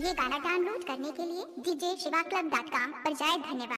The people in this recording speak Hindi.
ये गाना डाउनलोड करने के लिए DJ Shiva club dot com पर जाए धन्यवाद।